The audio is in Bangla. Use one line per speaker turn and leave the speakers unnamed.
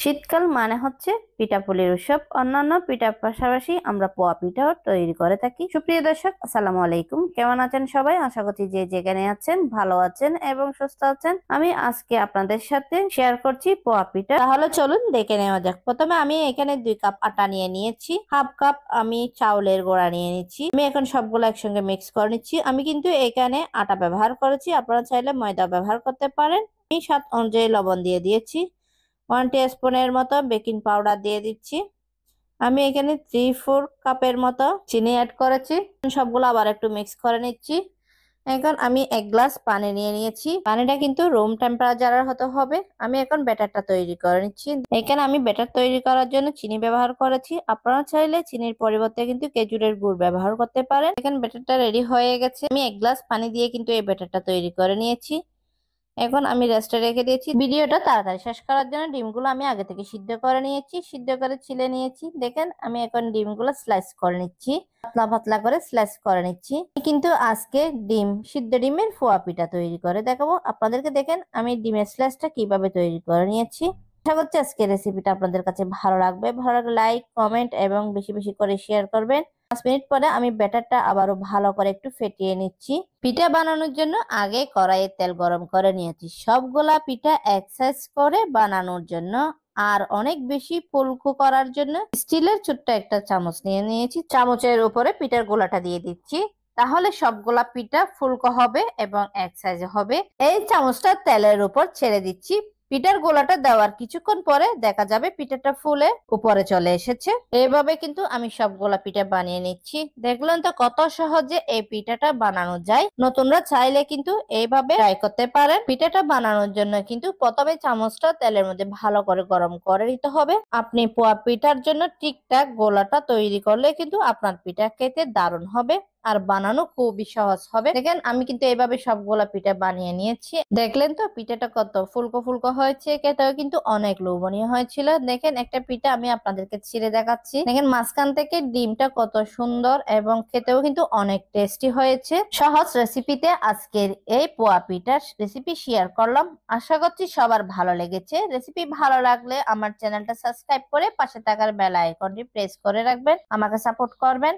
শীতকাল মানে হচ্ছে পিঠাপুলির উৎসব। অন্যান্য পিঠার পাশাপাশি আমরা পোয়া পিঠাও তৈরি করে থাকি। সুপ্রিয় দর্শক, আসসালামু আলাইকুম। কেমন আছেন সবাই? আশা করছি যে যেখানে আছেন ভালো আছেন এবং সুস্থ আছেন। আমি আজকে আপনাদের সাথে শেয়ার করছি পোয়া পিঠা। তাহলে চলুন দেখে নেওয়া যাক। প্রথমে আমি এখানে দুই কাপ আটা নিয়ে নিয়েছি। হাফ কাপ আমি চাউলের গোড়া নিয়ে নিচ্ছি। আমি এখন সবগুলো একসঙ্গে মিক্স করে নিচ্ছি। আমি কিন্তু এখানে আটা ব্যবহার করেছি। আপনারা চাইলে ময়দা ব্যবহার করতে পারেন। আমি স্বাদ অনুযায়ী লবণ দিয়ে দিয়েছি। ওয়ান স্পুনের মতো বেকিং পাউডার দিয়ে দিচ্ছি। আমি এখানে থ্রি ফোর কাপের মতো চিনি অ্যাড করেছি। সবগুলো আবার একটু মিক্স করে নিচ্ছি। এখন আমি এক গ্লাস পানি নিয়ে নিয়েছি। পানিটা কিন্তু রুম টেম্পারেচারের হতে হবে। আমি এখন ব্যাটারটা তৈরি করে নিচ্ছি। এখানে আমি ব্যাটার তৈরি করার জন্য চিনি ব্যবহার করেছি। আপনারা চাইলে চিনির পরিবর্তে কিন্তু খেজুরের গুড় ব্যবহার করতে পারেন। এখানে ব্যাটারটা রেডি হয়ে গেছে। আমি এক গ্লাস পানি দিয়ে কিন্তু এই ব্যাটারটা তৈরি করে নিয়েছি। এখন আমি রেস্টে রেখে দিয়েছি। ভিডিওটা তাড়াতাড়ি শেষ করার জন্য ডিমগুলো আমি আগে থেকে সিদ্ধ করে নিয়েছি। সিদ্ধ করে ছিলে নিয়েছি। দেখেন, আমি এখন ডিমগুলো স্লাইস করে নিচ্ছি। পাতলা পাতলা করে স্লাইস করে নিচ্ছি। কিন্তু আজকে ডিম, সিদ্ধ ডিমের ফোয়া পিঠা তৈরি করে দেখাবো। আপনাদেরকে দেখেন, আমি ডিমের স্লাইসটা কীভাবে তৈরি করে নিয়েছি। আশা করছি আজকে রেসিপিটা আপনাদের কাছে ভালো লাগবে। ভালো লাগলে লাইক কমেন্ট এবং বেশি বেশি করে শেয়ার করবেন। পাঁচ মিনিট পরে আমি ব্যাটারটা আবারও ভালো করে একটু ফেটিয়ে নিচ্ছি। পিঠা বানানোর জন্য আগে কড়াইয়ে তেল গরম করে নিয়েছি। সবগুলা পিঠা এক সাইজ করে বানানোর জন্য আর অনেক বেশি ফুলকো করার জন্য স্টিলের ছোট্ট একটা চামচ নিয়ে নিয়েছি। চামচের উপরে পিঠার গোলাটা দিয়ে দিচ্ছি। তাহলে সবগুলা পিঠা ফুলকো হবে এবং এক সাইজে হবে। এই চামচটা তেলের উপর ছেড়ে দিচ্ছি। পিঠার গোলাটা দেওয়ার কিছুক্ষণ পরে দেখা যাবে পিঠাটা ফুলে উপরে চলে এসেছে। এইভাবে কিন্তু আমি সবগুলা পিঠা বানিয়ে নিচ্ছি। দেখলেন তো কত সহজে এই পিঠাটা বানানো যায়। নতুনরা চাইলে কিন্তু এইভাবে ট্রাই করতে পারেন। পিঠাটা বানানোর জন্য কিন্তু প্রথমে চামচটা তেলের মধ্যে ভালো করে গরম করে নিতে হবে। আপনি পোয়া পিঠার জন্য ঠিকঠাক গোলাটা তৈরি করলে কিন্তু আপনার পিঠা খেতে দারুণ হবে। আর বানানো খুবই সহজ হবে। দেখেন, আমি কিন্তু এইভাবে সবগুলা পিঠা বানিয়ে নিয়েছি। দেখলেন তো, পিঠাটা কত ফুলকো ফুলকো হয়েছে, খেতেও কিন্তু অনেক লোভনীয় হয়েছিল। দেখেন, একটা পিঠা আমি আপনাদেরকে ছিঁড়ে দেখাচ্ছি। দেখেন, মাঝখান থেকে ডিমটা কত সুন্দর এবং খেতেও কিন্তু অনেক টেস্টি হয়েছে। সহজ রেসিপিতে আজকের এই পোয়া পিঠার রেসিপি শেয়ার করলাম। আশা করছি সবার ভালো লেগেছে। রেসিপি ভালো লাগলে আমার চ্যানেলটা সাবস্ক্রাইব করে পাশে থাকার বেল আইকনটি প্রেস করে রাখবেন। আমাকে সাপোর্ট করবেন।